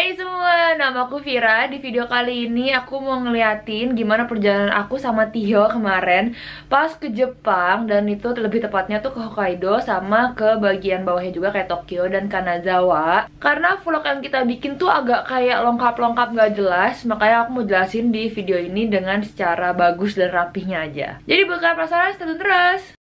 Hai semua, nama aku Vira. Di video kali ini aku mau ngeliatin gimana perjalanan aku sama Tio kemarin Pas ke Jepang dan itu lebih tepatnya tuh ke Hokkaido Sama ke bagian bawahnya juga kayak Tokyo dan Kanazawa. Karena vlog yang kita bikin tuh agak kayak lengkap-lengkap gak jelas Makanya aku mau jelasin di video ini dengan secara bagus dan rapihnya aja. Jadi bukan penasaran, stay terus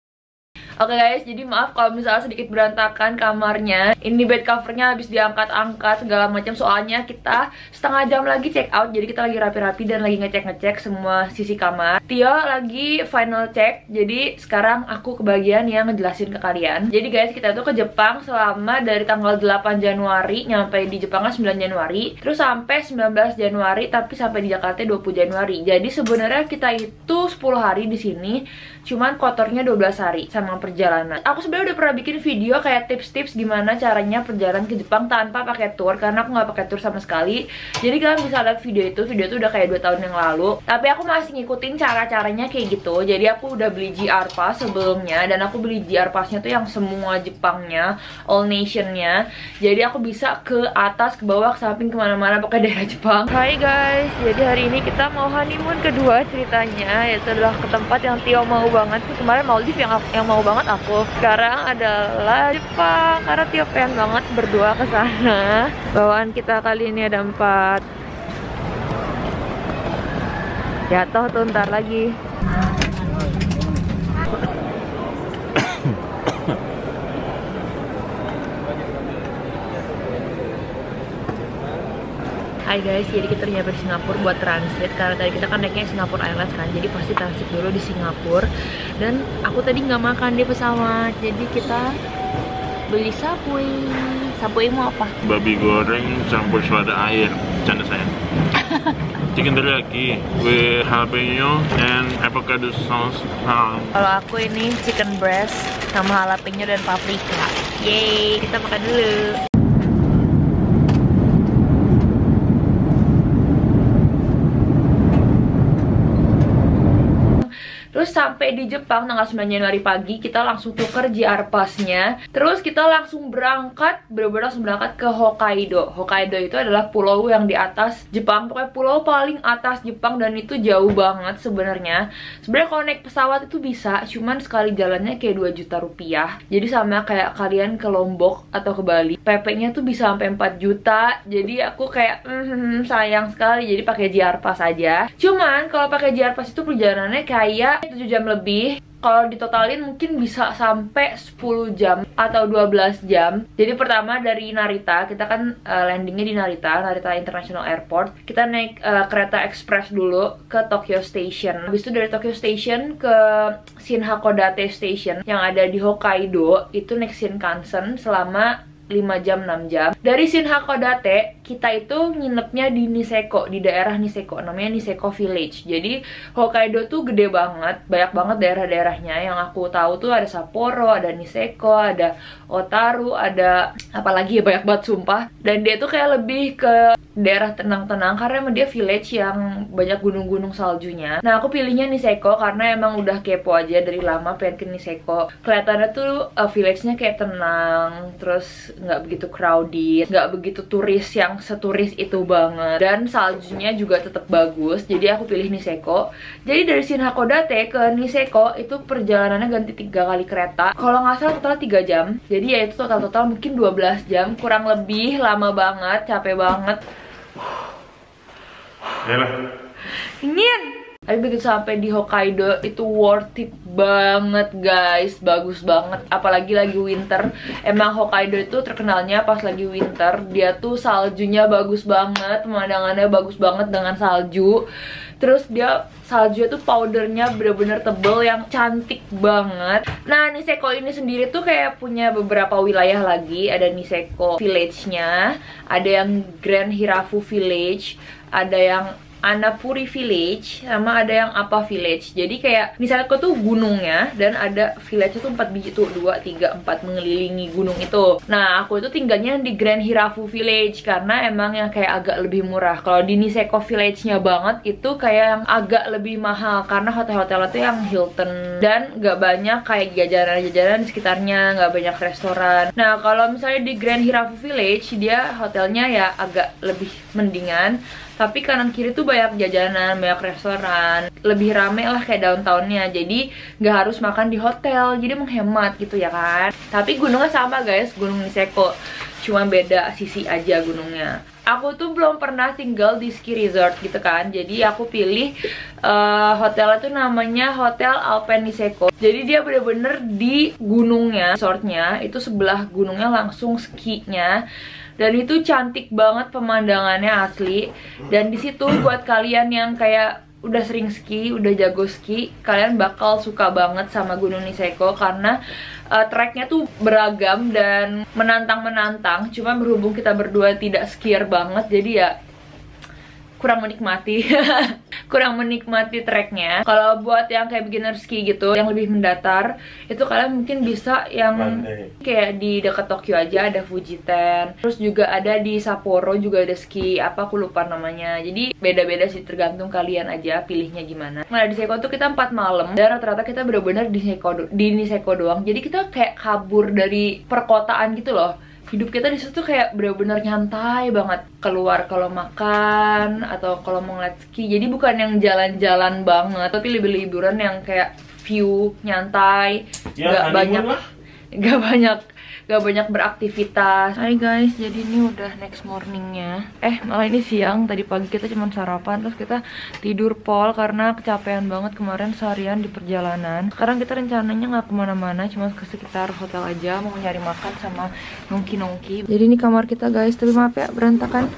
Oke okay guys, jadi maaf kalau misalnya sedikit berantakan kamarnya. Ini bed covernya habis diangkat-angkat segala macam soalnya kita setengah jam lagi check out. Jadi kita lagi rapi-rapi dan lagi ngecek-ngecek semua sisi kamar. Tio lagi final check. Jadi sekarang aku kebagian yang ngejelasin ke kalian. Jadi guys, kita tuh ke Jepang selama dari tanggal 8 Januari nyampe di Jepang 9 Januari, terus sampai 19 Januari tapi sampai di Jakarta 20 Januari. Jadi sebenarnya kita itu 10 hari di sini, cuman kotornya 12 hari sama perjalanan. Aku sebenarnya udah pernah bikin video kayak tips-tips gimana caranya perjalanan ke Jepang tanpa pakai tour karena aku nggak pakai tour sama sekali. Jadi kalian bisa lihat video itu, video itu udah kayak 2 tahun yang lalu. Tapi aku masih ngikutin cara-caranya kayak gitu. Jadi aku udah beli GR Pass sebelumnya dan aku beli GR Passnya tuh yang semua Jepangnya, all nationnya. Jadi aku bisa ke atas, ke bawah, ke samping, ke mana-mana pokoknya daerah Jepang. Hai guys, jadi hari ini kita mau honeymoon kedua ceritanya, yaitu adalah ke tempat yang Tio mau banget. Kemarin Maldives yang yang mau banget aku. Sekarang adalah Jepang. Karena tiap pengen banget berdua ke sana. Bawaan kita kali ini ada empat. Jatuh tuh ntar lagi Hai guys, jadi kita nyampe di Singapura buat transit Karena tadi kita kan naiknya Singapura Airlines kan Jadi pasti transit dulu di Singapura. Dan aku tadi nggak makan di pesawat Jadi kita beli subway. Subway mau apa? Babi goreng campur selada air Canda sayang Chicken teriyaki with jalapeno and avocado sauce. Um. Kalau aku ini chicken breast sama jalapeno dan paprika. Yeay, kita makan dulu Terus sampai di Jepang tanggal 9 Januari pagi kita langsung tuker JR Pass-nya. Terus kita langsung berangkat, bener-bener langsung berangkat ke Hokkaido. Hokkaido itu adalah pulau yang di atas Jepang, pokoknya pulau paling atas Jepang dan itu jauh banget sebenarnya. Sebenarnya kalau naik pesawat itu bisa, cuman sekali jalannya kayak 2 juta rupiah. Jadi sama kayak kalian ke Lombok atau ke Bali, PP-nya tuh bisa sampai 4 juta. Jadi aku kayak mm, sayang sekali jadi pakai JR Pass aja. Cuman kalau pakai JR Pass itu perjalanannya kayak 7 jam lebih. Kalau ditotalin mungkin bisa sampai 10 jam atau 12 jam. Jadi pertama dari Narita kita kan uh, landingnya di Narita Narita International Airport. Kita naik uh, kereta express dulu ke Tokyo Station. Habis itu dari Tokyo Station ke Shinhakodate Station yang ada di Hokkaido itu naik Shinkansen selama 5 jam 6 jam. Dari Shinhakodate kita itu nginepnya di Niseko di daerah Niseko namanya Niseko Village. Jadi Hokkaido tuh gede banget banyak banget daerah-daerahnya. Yang aku tahu tuh ada Sapporo ada Niseko ada Otaru ada apalagi ya banyak banget sumpah. Dan dia tuh kayak lebih ke daerah tenang-tenang karena emang dia village yang banyak gunung-gunung saljunya. Nah aku pilihnya Niseko karena emang udah kepo aja dari lama pengen ke Niseko. Kelihatannya tuh uh, village-nya kayak tenang terus nggak begitu crowded nggak begitu turis yang seturis itu banget. Dan saljunya juga tetap bagus jadi aku pilih Niseko. Jadi dari Shinhakodate ke Niseko itu perjalanannya ganti tiga kali kereta. Kalau nggak salah total 3 jam. Jadi ya itu total-total mungkin 12 jam. Kurang lebih lama banget capek banget. Ingin tapi begitu sampai di Hokkaido itu worth it banget guys. Bagus banget. Apalagi lagi winter. Emang Hokkaido itu terkenalnya pas lagi winter. Dia tuh saljunya bagus banget. Pemandangannya bagus banget dengan salju. Terus dia salju itu powdernya bener-bener tebel yang cantik banget. Nah Niseko ini sendiri tuh kayak punya beberapa wilayah lagi. Ada Niseko Village-nya. Ada yang Grand Hirafu Village. Ada yang Anapuri Village sama ada yang apa Village. Jadi kayak Niseko tuh gunungnya dan ada village itu empat biji tuh dua tiga empat mengelilingi gunung itu. Nah aku itu tinggalnya di Grand Hirafu Village karena emang yang kayak agak lebih murah. Kalau di Niseko Village-nya banget itu kayak yang agak lebih mahal karena hotel-hotel itu yang Hilton dan nggak banyak kayak jajanan-jajanan di sekitarnya, nggak banyak restoran. Nah kalau misalnya di Grand Hirafu Village dia hotelnya ya agak lebih mendingan tapi kanan kiri tuh banyak jajanan, banyak restoran. Lebih rame lah kayak downtownnya. Jadi nggak harus makan di hotel. Jadi menghemat gitu ya kan. Tapi gunungnya sama guys, gunung Niseko. Cuma beda sisi aja gunungnya. Aku tuh belum pernah tinggal di ski resort gitu kan. Jadi aku pilih uh, hotelnya tuh namanya Hotel Alpen Niseko. Jadi dia bener-bener di gunungnya resortnya itu sebelah gunungnya langsung skinya dan itu cantik banget pemandangannya asli dan di situ buat kalian yang kayak udah sering ski, udah jago ski, kalian bakal suka banget sama Gunung Niseko karena uh, treknya tuh beragam dan menantang-menantang. Cuma berhubung kita berdua tidak skier banget, jadi ya kurang menikmati. Kurang menikmati treknya kalau buat yang kayak beginner ski gitu yang lebih mendatar itu kalian mungkin bisa yang Bandai. kayak di dekat Tokyo aja ada Fuji Ten terus juga ada di Sapporo juga ada ski apa aku lupa namanya. Jadi beda-beda sih tergantung kalian aja pilihnya gimana. Nah di Seiko tuh kita empat malam dan rata-rata kita bener-bener di Niseko di Niseko doang. Jadi kita kayak kabur dari perkotaan gitu loh hidup kita di situ kayak bener-bener nyantai banget. Keluar kalau makan atau kalau mau ngeliat ski. Jadi bukan yang jalan-jalan banget tapi lebih liburan yang kayak view nyantai. Ya, nggak banyak nggak banyak gak banyak beraktivitas. Hai guys, jadi ini udah next morningnya. Eh, malah ini siang, tadi pagi kita cuma sarapan Terus kita tidur pol karena kecapean banget kemarin seharian di perjalanan. Sekarang kita rencananya gak ke mana-mana, cuma ke sekitar hotel aja Mau nyari makan sama nongki-nongki. Jadi ini kamar kita guys, tapi maaf ya, berantakan.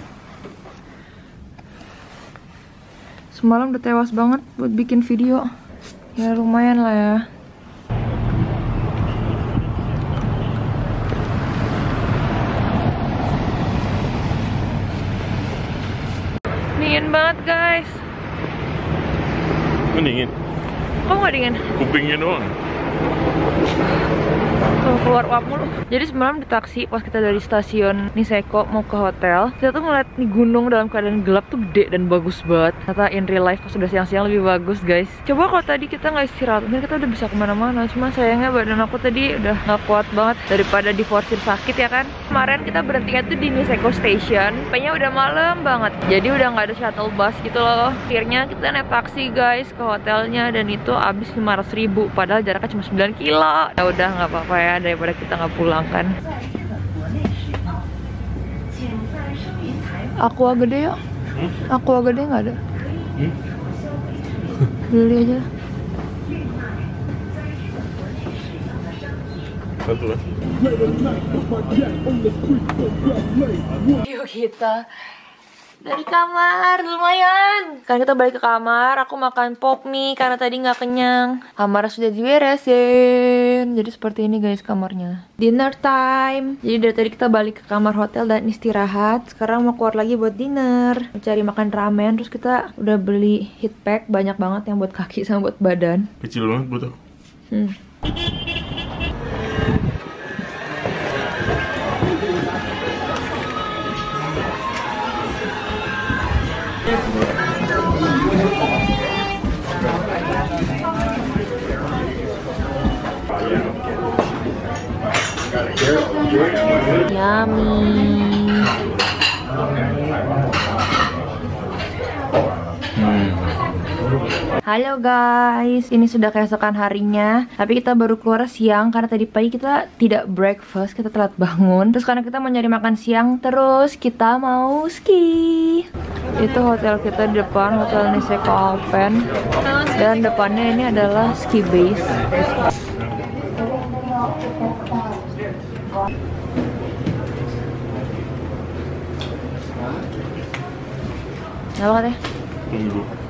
Semalam udah tewas banget buat bikin video. Ya lumayan lah ya Guys. Mendingin. Kok nggak dingin? Kupingnya doang. Keluar uap mulu. Jadi semalam di taksi pas kita dari stasiun Niseko mau ke hotel, kita tuh ngeliat nih gunung dalam keadaan gelap tuh gede dan bagus banget. Ternyata in real life pas udah siang-siang lebih bagus guys. Coba kalau tadi kita nggak istirahat, mungkin kita udah bisa ke mana-mana. Cuma sayangnya badan aku tadi udah nggak kuat banget daripada diforsir sakit ya kan. Kemarin kita berhentinya tuh di Niseko Station. Kayaknya udah malam banget. Jadi udah nggak ada shuttle bus gitu loh. Akhirnya kita naik taksi guys ke hotelnya dan itu habis 500 ribu. Padahal jaraknya cuma 9 kilo. Ya udah nggak apa-apa ya daripada kita nggak pulang kan? Aqua gede yuk. Hmm? aqua gede nggak ada? Hmm? beli aja yuk kita dari kamar lumayan. Kan kita balik ke kamar aku makan pop mie karena tadi nggak kenyang. Kamar sudah diberesin. Jadi seperti ini guys kamarnya. Dinner time. Jadi dari tadi kita balik ke kamar hotel dan istirahat. Sekarang mau keluar lagi buat dinner. Cari makan ramen terus kita udah beli heat pack. Banyak banget yang buat kaki sama buat badan. Kecil banget buat aku. Hmm. Yummy. Halo guys, ini sudah keesokan harinya. Tapi kita baru keluar siang karena tadi pagi kita tidak breakfast Kita telat bangun. Terus karena kita mau nyari makan siang Terus kita mau ski. Itu hotel kita di depan, Hotel Niseko Alpen. Dan depannya ini adalah ski base. Apa katanya?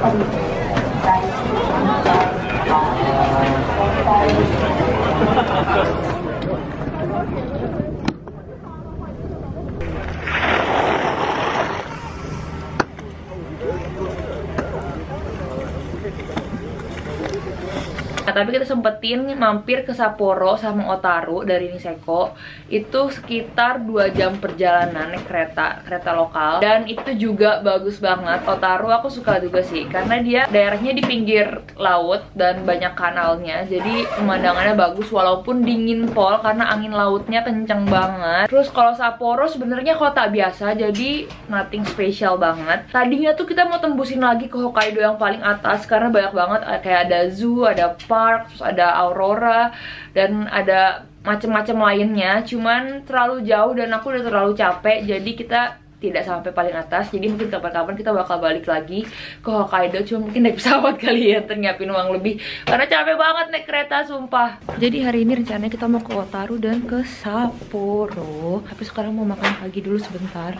哦 tapi kita sempetin mampir ke Sapporo sama Otaru dari Niseko. Itu sekitar 2 jam perjalanan naik kereta kereta lokal. Dan itu juga bagus banget. Otaru aku suka juga sih karena dia daerahnya di pinggir laut dan banyak kanalnya. Jadi pemandangannya bagus walaupun dingin pol karena angin lautnya kenceng banget. Terus kalau Sapporo sebenarnya kota biasa jadi nothing special banget. Tadinya tuh kita mau tembusin lagi ke Hokkaido yang paling atas karena banyak banget kayak ada zoo ada park Park, terus ada Aurora dan ada macam-macam lainnya. Cuman terlalu jauh dan aku udah terlalu capek, jadi kita tidak sampai paling atas. Jadi mungkin kapan-kapan kita bakal balik lagi ke Hokkaido. Cuma mungkin naik pesawat kali ya ternyapin uang lebih. Karena capek banget naik kereta sumpah. Jadi hari ini rencananya kita mau ke Otaru dan ke Sapporo. Tapi sekarang mau makan pagi dulu sebentar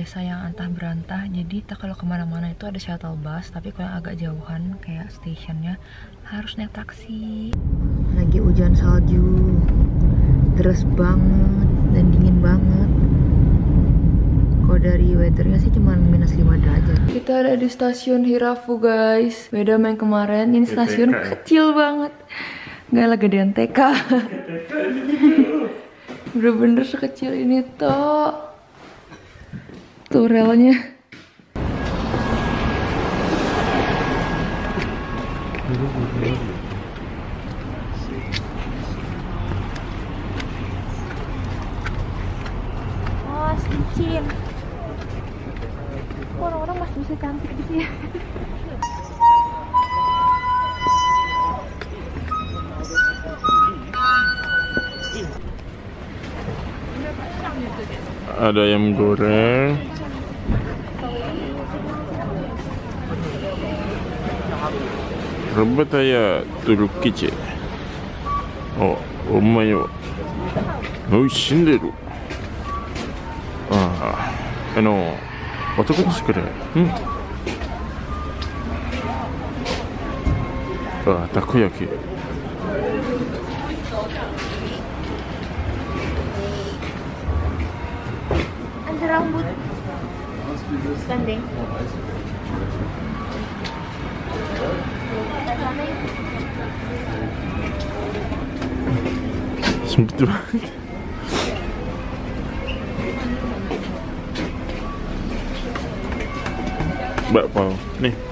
desa yang antah berantah. Jadi kita kalau ke mana-mana itu ada shuttle bus tapi kalau yang agak jauhan kayak stationnya harus naik taksi. Lagi hujan salju terus banget dan dingin banget. Kalau dari weathernya sih cuma minus 5 derajat. Kita ada di stasiun Hirafu guys. Beda main kemarin. Ini stasiun TK. kecil banget. Gak lah gedean TK Bener-bener sekecil ini toh Tuh relnya Oh, cincin. Kok orang-orang masih bisa cantik gitu ya? Ada ayam goreng. バとロッケチあお前よおい死んでるあああの男ですくれうんあたこ焼きたらんぼ standing. Sempit banget. Mbak Pau, nih.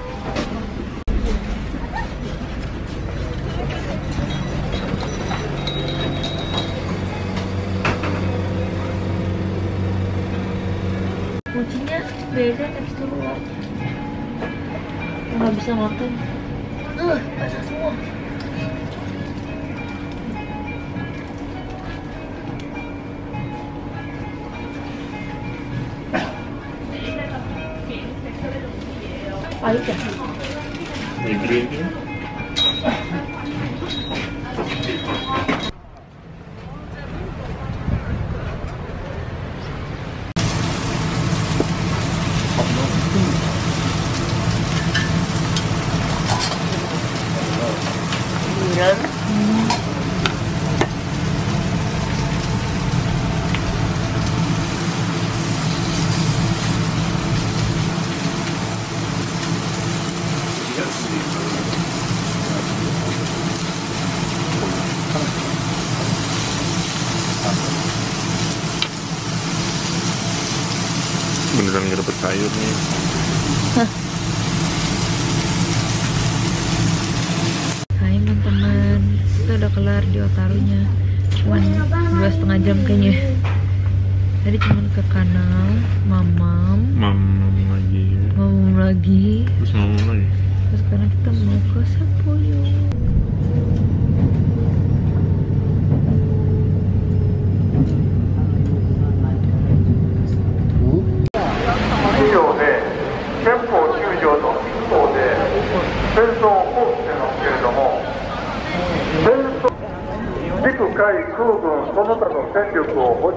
を放棄してますけれども戦争陸海空軍その他の戦力を保持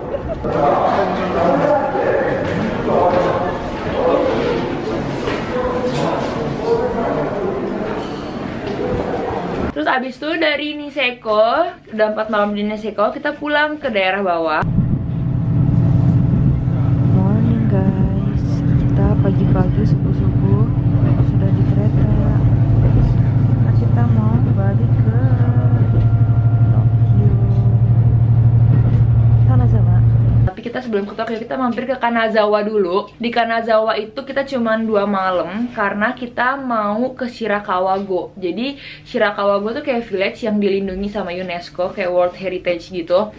Terus abis itu dari Niseko, udah 4 malam di Niseko, kita pulang ke daerah bawah. Sebelum ke Tokyo kita mampir ke Kanazawa dulu. Di Kanazawa itu kita cuman dua malam karena kita mau ke Shirakawa-go. Jadi Shirakawa-go tuh kayak village yang dilindungi sama UNESCO kayak World Heritage gitu.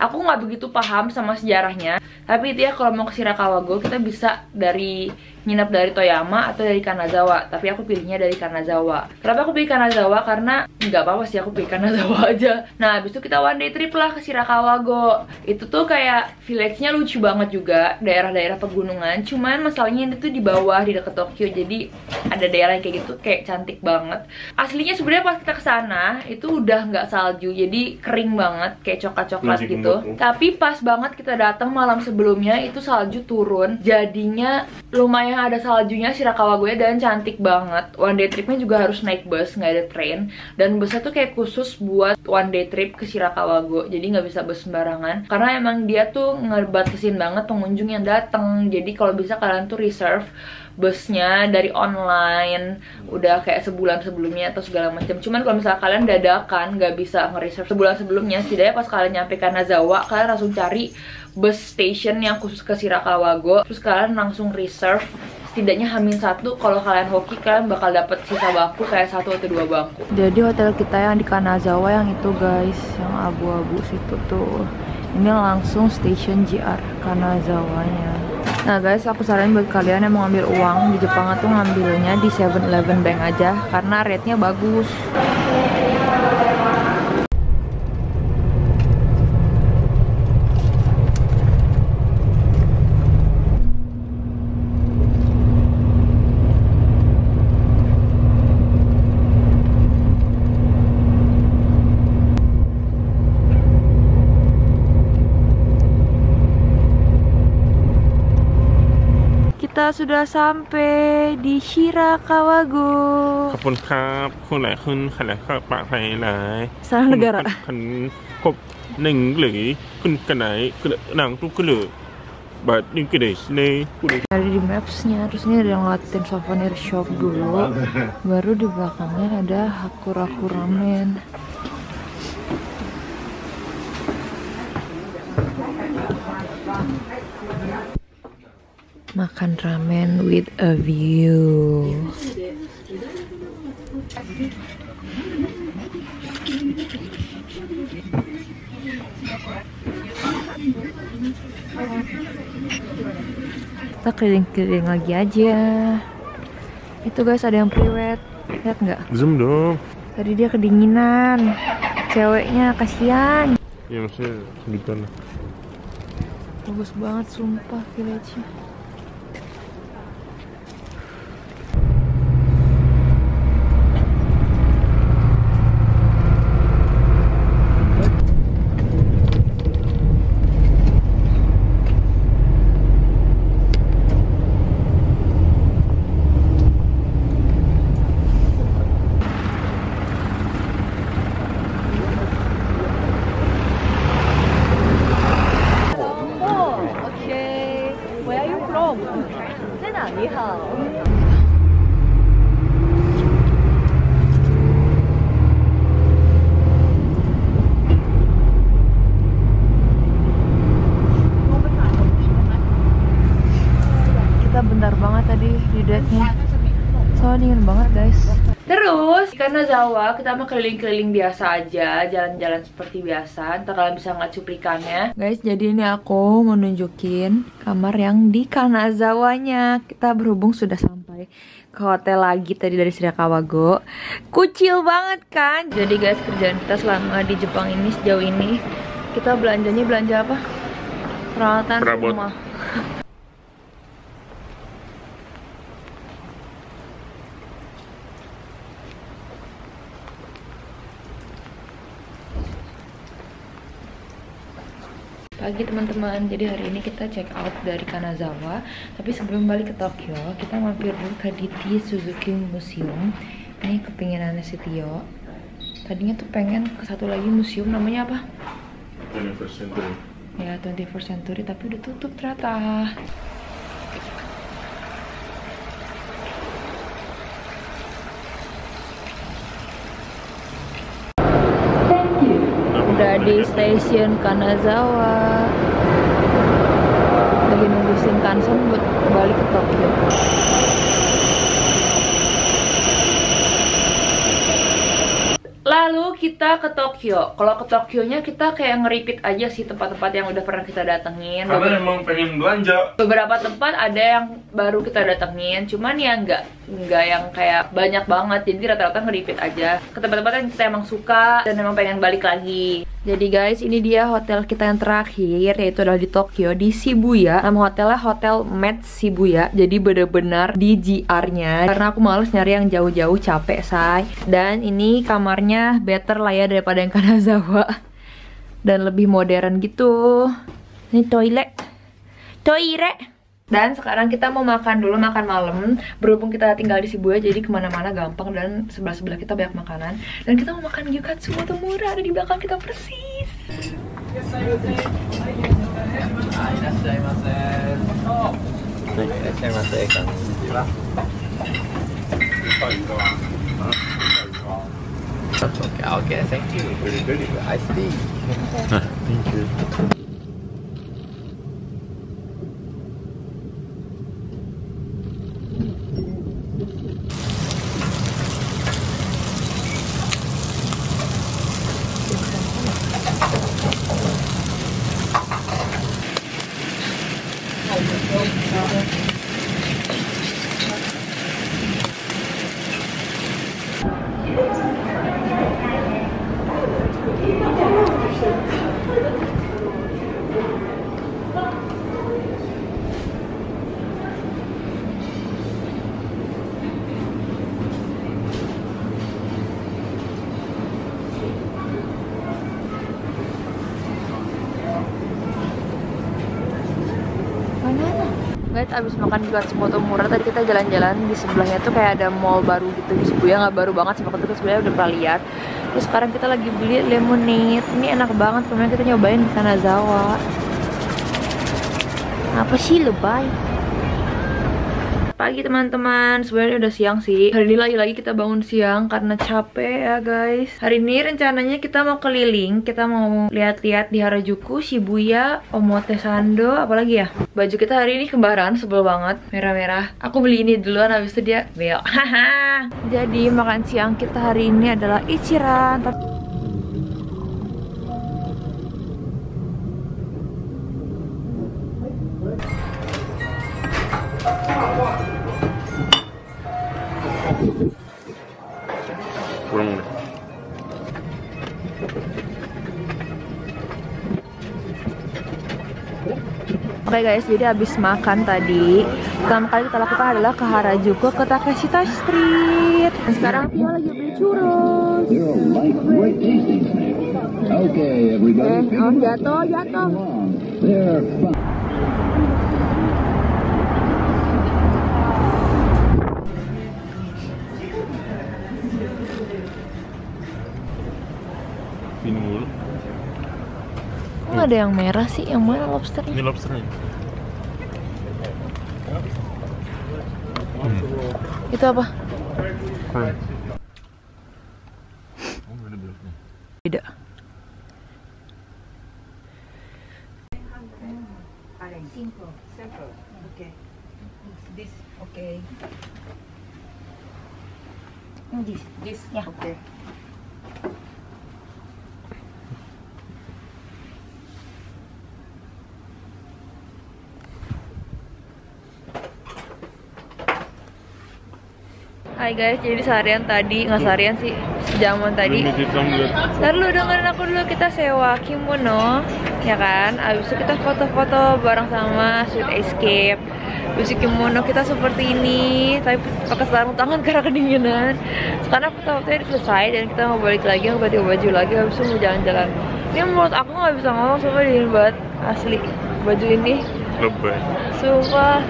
Aku nggak begitu paham sama sejarahnya, tapi itu ya kalau mau ke Shirakawa-go kita bisa dari nginep dari Toyama atau dari Kanazawa. Tapi aku pilihnya dari Kanazawa. Kenapa aku pilih Kanazawa? Karena nggak apa-apa sih aku pilih Kanazawa aja. Nah, habis itu kita one day trip lah ke Shirakawa-go. Itu tuh kayak village-nya lucu banget juga, daerah-daerah pegunungan. Cuman masalahnya itu tuh di bawah di dekat Tokyo. Jadi ada daerah yang kayak gitu kayak cantik banget. Aslinya sebenarnya pas kita ke sana itu udah nggak salju, jadi kering banget kayak coklat-coklat gitu. kembung. Tapi pas banget kita datang malam sebelumnya itu salju turun. Jadinya lumayan ada saljunya Shirakawa gue dan cantik banget. One day tripnya juga harus naik bus, nggak ada train. Dan busnya tuh kayak khusus buat one day trip ke Shirakawa gue. Jadi nggak bisa bus sembarangan. Karena emang dia tuh ngebatasin banget pengunjung yang datang. Jadi kalau bisa kalian tuh reserve busnya dari online udah kayak sebulan sebelumnya atau segala macam. Cuman kalau misalnya kalian dadakan nggak bisa nge-reserve sebulan sebelumnya setidaknya pas kalian nyampe Kanazawa kalian langsung cari bus station yang khusus ke Shirakawa-go terus kalian langsung reserve setidaknya hamin satu kalau kalian hoki kalian bakal dapet sisa bangku kayak satu atau dua bangku jadi hotel kita yang di Kanazawa yang itu guys yang abu-abu situ tuh ini langsung station JR Kanazawanya Nah guys, aku saranin buat kalian yang mau ngambil uang di Jepang tuh ngambilnya di 7-Eleven Bank aja karena rate-nya bagus. kita sudah sampai di Shirakawago. Kapun kap, kun lai kun khalai kap pak hai lai. Salah negara. Kun kop neng lei, kun kanai, nang tu kulu. Bat ning kedai sini. Ada di mapsnya, terus ini ada yang Latin souvenir shop dulu. Baru di belakangnya ada Hakura Ramen. Makan ramen with a view. Kita keliling-keliling lagi aja. Itu guys ada yang priwet, lihat nggak? zoom dong Tadi dia kedinginan. Ceweknya kasihan. ya maksudnya lah Bagus banget sumpah village-nya. Bentar banget tadi di date-nya. Soalnya dingin banget guys. Terus di Kanazawa kita mau keliling-keliling biasa aja, jalan-jalan seperti biasa. Ntar kalian bisa ngeliat cuplikannya. Guys, jadi ini aku mau nunjukin kamar yang di Kanazawanya. Kita berhubung sudah sampai ke hotel lagi tadi dari Kawago. Kucil banget kan? Jadi guys, kerjaan kita selama di Jepang ini sejauh ini kita belanjanya belanja apa? Peralatan Perabot. rumah. Pagi teman-teman, jadi hari ini kita check out dari Kanazawa. Tapi sebelum balik ke Tokyo, kita mampir dulu ke DT Suzuki Museum. Ini kepinginannya si Tio. Tadinya tuh pengen ke satu lagi museum, namanya apa? 21st century. Ya, 21st Century, tapi udah tutup ternyata Udah di stasiun Kanazawa Lagi nunggu Shinkansen buat balik ke Tokyo Lalu kita ke Tokyo. Kalau ke Tokyonya kita kayak ngeripit aja sih tempat-tempat yang udah pernah kita datengin. Karena emang pengen belanja. beberapa tempat ada yang baru kita datengin cuman ya nggak nggak yang kayak banyak banget jadi rata-rata ngeripit aja ke tempat-tempat yang kita emang suka dan emang pengen balik lagi jadi guys ini dia hotel kita yang terakhir yaitu adalah di Tokyo di Shibuya. Nama hotelnya Hotel Med Shibuya. Jadi bener-bener di GR nya karena aku males nyari yang jauh-jauh capek say. Dan ini kamarnya better lah ya daripada yang Kanazawa. Dan lebih modern gitu. Ini toilet. Toire. Dan sekarang kita mau makan dulu makan malam. Berhubung kita tinggal di Shibuya jadi ke mana-mana gampang dan sebelah sebelah kita banyak makanan. Dan kita mau makan gyukatsu murah ada di belakang kita persis. Okay, okay, thank you. Very good. I see. Thank you. Guys, abis makan gyukatsu murah tadi kita jalan-jalan di sebelahnya tuh kayak ada mall baru gitu di Shibuya nggak baru banget sih waktu itu sebenarnya udah pernah lihat. Terus sekarang kita lagi beli lemonade. Ini enak banget kemarin kita nyobain di Kanazawa. Apa sih lebay? Pagi teman-teman, sebenarnya udah siang sih. Hari ini lagi-lagi kita bangun siang karena capek ya guys. Hari ini rencananya kita mau keliling. Kita mau lihat-lihat di Harajuku, Shibuya, Omotesando, apalagi ya? Baju kita hari ini kembaran, sebel banget. Merah-merah. Aku beli ini duluan, habis itu dia bel Jadi makan siang kita hari ini adalah Ichiran. Tapi Oke guys, jadi habis makan tadi Pertama kali kita lakukan adalah ke Harajuku ke Takeshita Street. Dan sekarang Tio lagi beli churros. Okay, everybody. Eh, oh jatuh, jatuh Kok ada yang merah sih? Yang mana lobsternya? Ini lobsternya. Itu apa? Keren. Oh, ada belakangnya. Beda This. This. Yeah. Okay. Hai guys, jadi seharian tadi, nggak seharian sih, sejaman tadi. Ntar lu dengerin aku dulu, kita sewa kimono Ya kan, abis itu kita foto-foto bareng sama Sweet Escape. Abis itu kimono kita seperti ini Tapi pakai sarung tangan karena kedinginan. Sekarang foto-fotonya selesai dan kita mau balik lagi, mau ganti baju lagi Habis itu mau jalan-jalan. Ini menurut aku nggak bisa ngomong, sumpah dingin banget Asli, baju ini. Lebay. Sumpah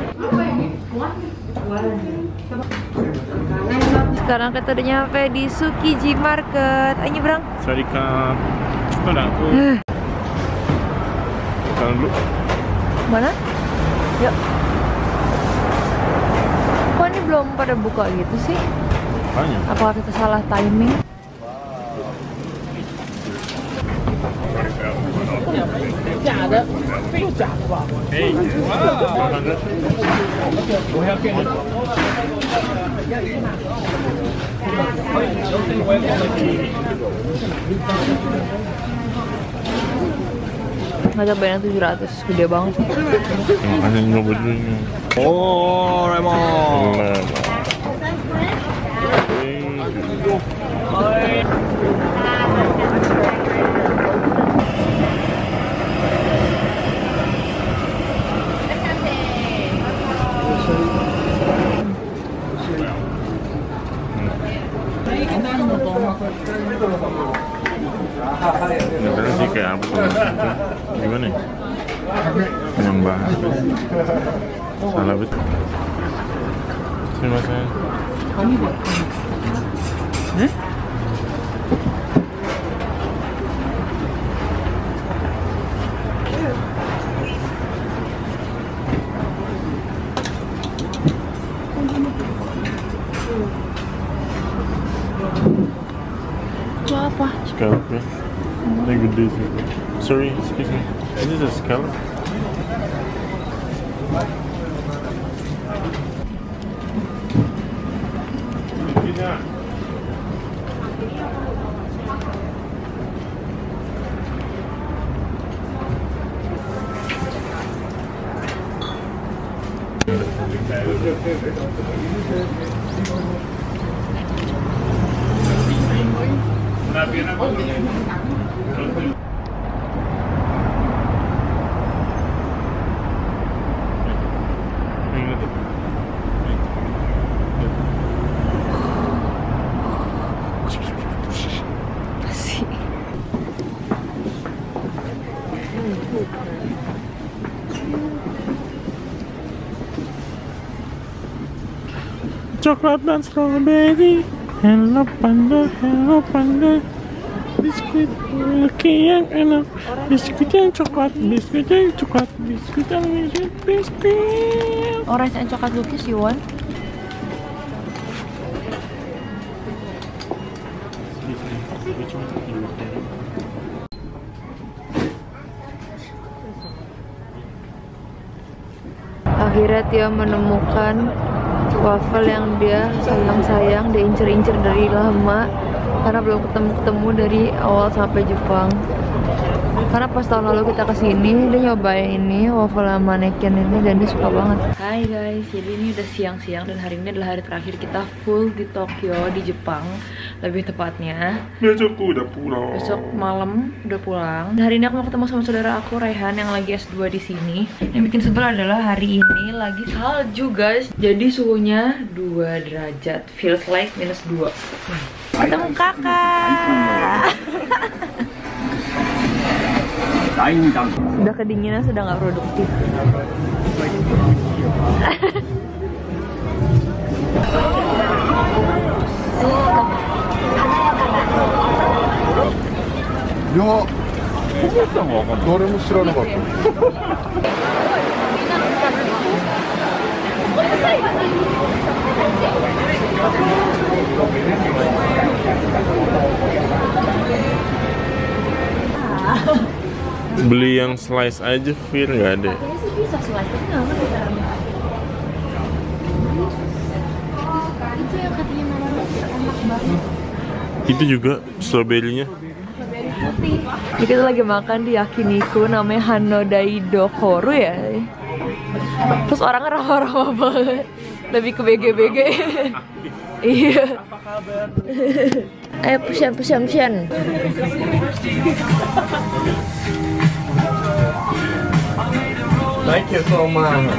Sekarang kita udah nyampe di Sukiji Market Ayo nyebrang Sarika. Mana aku? Jalan dulu. Mana? Yuk Kok ini belum pada buka gitu sih? Banyak. Apakah kita salah timing? Wow. Nggak cobain yang 700, gede banget Makanya nyoba dulu ini. Oh, Raymond. Nggak tahu sih kayak apa tuh. Gimana ya? Kenyang banget. Salah betul. Terima kasih. Itu Is this a scallop? Tidak. Coklat dan strawberry Hello panda, hello panda. Biskuit milky yang enak Biskuit yang coklat, biskuit yang coklat Biskuit yang biskuit, biskuit Orange and coklat cookies you want? Akhirnya Tia menemukan waffle yang dia sayang-sayang, dia incer-incer dari lama karena belum ketemu-ketemu dari awal sampai Jepang. Karena pas tahun lalu kita ke sini, dia nyobain ini waffle mannequin ini dan dia suka banget. Hai guys, jadi ini udah siang-siang dan hari ini adalah hari terakhir kita full di Tokyo di Jepang, lebih tepatnya. Besokku udah pulang Besok malam udah pulang. Dan hari ini aku mau ketemu sama saudara aku Raihan yang lagi S2 di sini. Yang bikin sebel adalah hari ini lagi salju guys. Jadi suhunya 2 derajat. Feels like minus 2. Ketemu kakak. Sudah kedinginan, sudah nggak produktif. Beli yang slice aja Fir nggak ada yang. Itu juga stroberinya. Jadi kita lagi makan di yakiniku namanya Hanodaido Koru ya. Terus orangnya ramah-ramah banget. Lebih ke BG-BG. Iya. Ayo pesian pesian pesian. Thank you so much.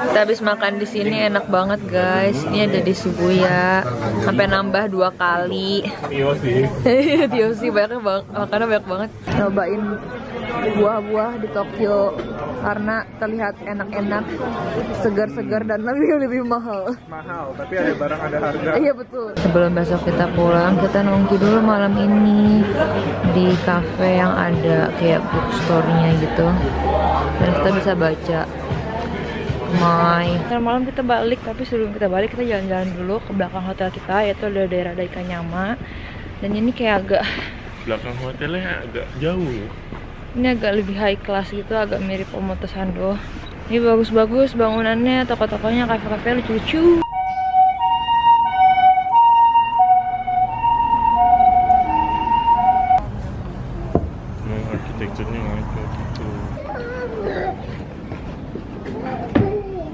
Kita habis makan di sini enak banget guys. Ini ada di Shibuya. Sampai nambah dua kali. Iya sih. Tiosi banyak banget, makannya banyak banget. Cobain buah-buah di Tokyo karena terlihat enak-enak, segar-segar dan lebih lebih mahal. Mahal, tapi ada barang ada harga. Iya betul. Sebelum besok kita pulang, kita nongki dulu malam ini di cafe yang ada kayak bookstore-nya gitu. Dan kita bisa baca. Ntar malam kita balik, tapi sebelum kita balik kita jalan-jalan dulu ke belakang hotel kita, yaitu ada daerah Daikanyama. Dan ini kayak agak Belakang hotelnya agak jauh ya. Ini agak lebih high class gitu, agak mirip Omotesando. Ini bagus-bagus bangunannya, toko-tokonya, kafe-kafe lucu-lucu. Emang arsitekturnya ngaco gitu.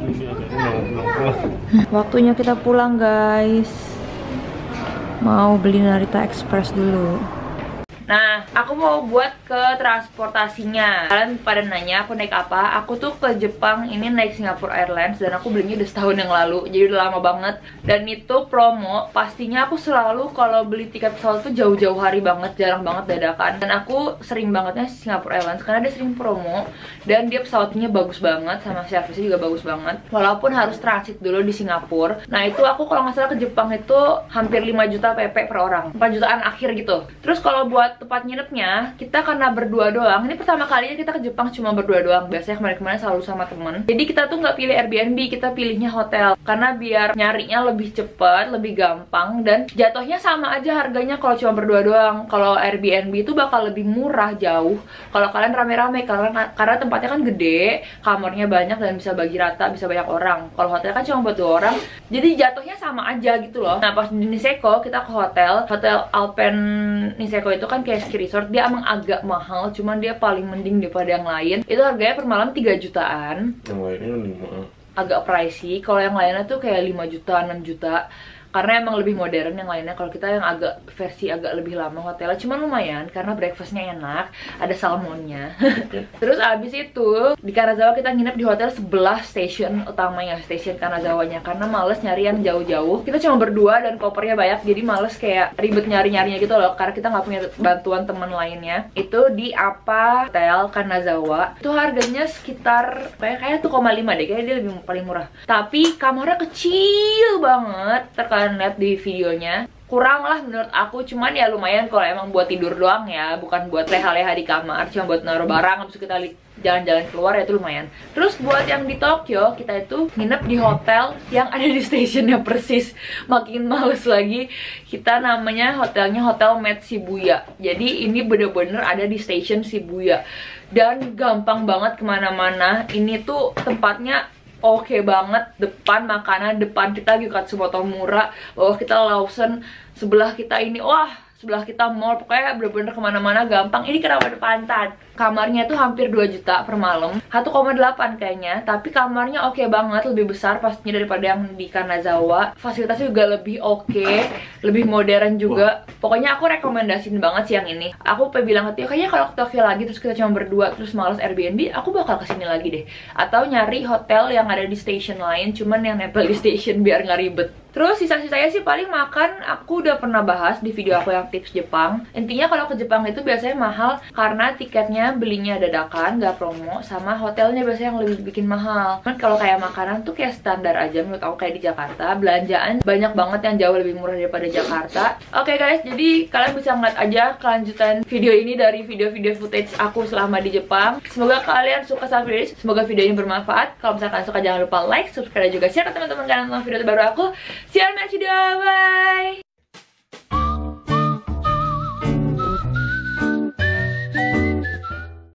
Ini agak blong-blong. Waktunya kita pulang guys Mau beli Narita Express dulu Nah, aku mau buat ke transportasinya. Kalian pada nanya aku naik apa? Aku tuh ke Jepang ini naik Singapore Airlines dan aku belinya udah setahun yang lalu. Jadi udah lama banget. Dan itu promo. Pastinya aku selalu kalau beli tiket pesawat tuh jauh-jauh hari banget, jarang banget dadakan. Dan aku sering bangetnya Singapore Airlines karena dia sering promo dan dia pesawatnya bagus banget sama servisnya juga bagus banget. Walaupun harus transit dulu di Singapura. Nah, itu aku kalau nggak salah ke Jepang itu hampir 5 juta PP per orang. 4 jutaan akhir gitu. Terus kalau buat tempat nginepnya, kita karena berdua doang. Ini pertama kalinya kita ke Jepang cuma berdua doang. Biasanya kemarin-kemarin selalu sama temen. Jadi kita tuh nggak pilih Airbnb, kita pilihnya hotel. Karena biar nyarinya lebih cepet, lebih gampang dan jatuhnya sama aja harganya kalau cuma berdua doang. Kalau Airbnb itu bakal lebih murah jauh. Kalau kalian rame-rame karena karena tempatnya kan gede, kamarnya banyak dan bisa bagi rata, bisa banyak orang. Kalau hotel kan cuma buat dua orang, jadi jatuhnya sama aja gitu loh. Nah pas di Niseko kita ke hotel, hotel Alpen Niseko itu kan kayak ski resort, dia emang agak mahal, cuman dia paling mending daripada yang lain. Itu harganya per malam 3 jutaan Yang lainnya lima. agak pricey. Kalau yang lainnya tuh kayak 5 juta, 6 juta. Karena emang lebih modern yang lainnya. Kalau kita yang agak versi agak lebih lama hotelnya, cuman lumayan karena breakfastnya enak, ada salmonnya. Terus abis itu di Kanazawa kita nginep di hotel sebelah station utamanya, station Kanazawanya. Karena males nyari yang jauh-jauh. Kita cuma berdua dan kopernya banyak, jadi males kayak ribet nyari-nyarinya gitu loh. Karena kita nggak punya bantuan teman lainnya. Itu di apa hotel Kanazawa. Itu harganya sekitar kayak kayak 1,5 deh, kayak dia lebih paling murah. Tapi kamarnya kecil banget. Ntar kalian lihat di videonya. Kurang lah menurut aku cuman ya lumayan kalau emang buat tidur doang ya bukan buat leha-leha di kamar cuma buat naruh barang itu kita jalan-jalan keluar ya itu lumayan. Terus buat yang di Tokyo kita itu nginep di hotel yang ada di stationnya persis. Makin males lagi kita namanya hotelnya Hotel Met Shibuya. Jadi ini bener-bener ada di station Shibuya. Dan gampang banget ke mana-mana. Ini tuh tempatnya oke banget depan makanan depan kita Gyukatsumoto murah bawah kita Lawson sebelah kita ini wah sebelah kita mall pokoknya bener-bener ke mana-mana gampang. Ini kenapa ada pantat? Kamarnya tuh hampir 2 juta per malam. 1,8 kayaknya. Tapi kamarnya oke banget lebih besar pastinya daripada yang di Kanazawa. Fasilitasnya juga lebih oke lebih modern juga. Pokoknya aku rekomendasiin banget sih yang ini. Aku pengen bilang ke Tio kayaknya kalau ke Tokyo lagi terus kita cuma berdua terus males Airbnb aku bakal ke sini lagi deh. Atau nyari hotel yang ada di station lain cuman yang nempel di station biar nggak ribet Terus sisa-sisanya sih paling makan aku udah pernah bahas di video aku yang tips Jepang. Intinya kalau ke Jepang itu biasanya mahal karena tiketnya belinya dadakan, nggak promo, sama hotelnya biasanya yang lebih bikin mahal. Cuman kalau kayak makanan tuh kayak standar aja menurut aku kayak di Jakarta. Belanjaan banyak banget yang jauh lebih murah daripada Jakarta. Oke guys, jadi kalian bisa ngeliat aja kelanjutan video ini dari video-video footage aku selama di Jepang. Semoga kalian suka sama video ini, semoga video ini bermanfaat. Kalau misalkan suka jangan lupa like, subscribe dan juga share ke teman-teman kalian tentang video terbaru aku. See you on my next video, bye!